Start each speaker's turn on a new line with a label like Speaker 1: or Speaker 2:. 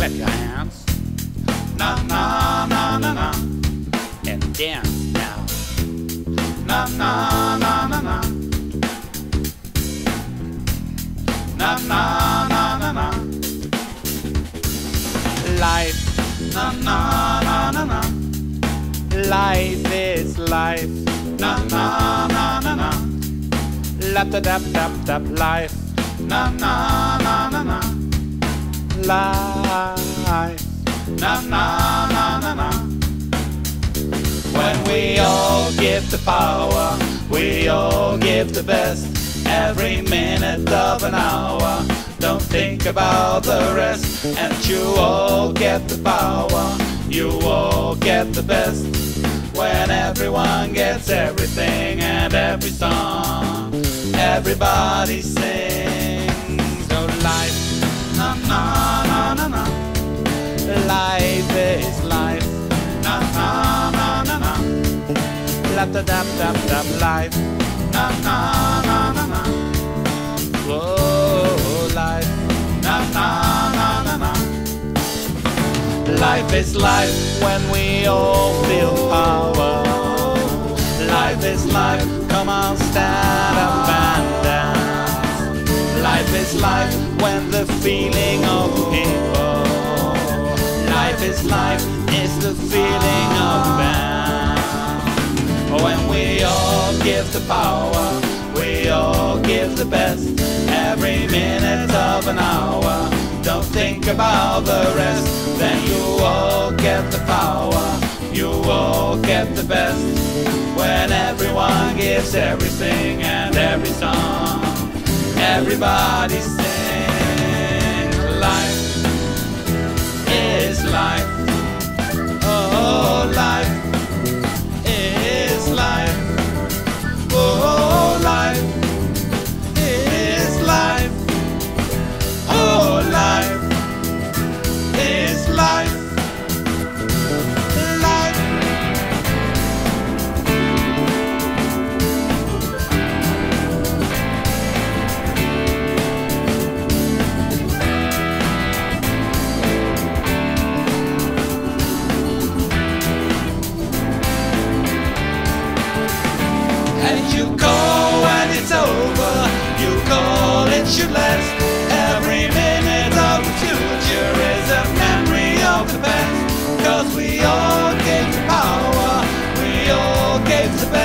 Speaker 1: clap your hands. Na na na na na, and dance now.
Speaker 2: Na na na na na, na na na na na.
Speaker 1: Life,
Speaker 2: na na na na na.
Speaker 1: Life is life.
Speaker 2: Na na na na na.
Speaker 1: La da da da da life.
Speaker 2: Na na na na na.
Speaker 1: La life.
Speaker 2: Na na na na na. When we all give the power, we all give the best. Every minute of an hour, don't think about the rest. And you all get the power, you all get the best. When everyone gets everything and every song, everybody sings. So life, na na.
Speaker 1: Life is life.
Speaker 2: Na na na na na.
Speaker 1: Lap da dap dap dap life.
Speaker 2: Na na na na na.
Speaker 1: Whoa, life.
Speaker 2: Na na na na na. Life is life
Speaker 1: When we all feel power.
Speaker 2: Life is life.
Speaker 1: Come on, stand up and dance.
Speaker 2: Life is life.
Speaker 1: When the feeling of people.
Speaker 2: Life is life.
Speaker 1: is the feeling of man.
Speaker 2: Oh, when we all give the power, we all give the best. Every minute of an hour, don't think about the rest. Then you all get the power, you all get the best. When everyone gives everything and every song, everybody sings. It's the best.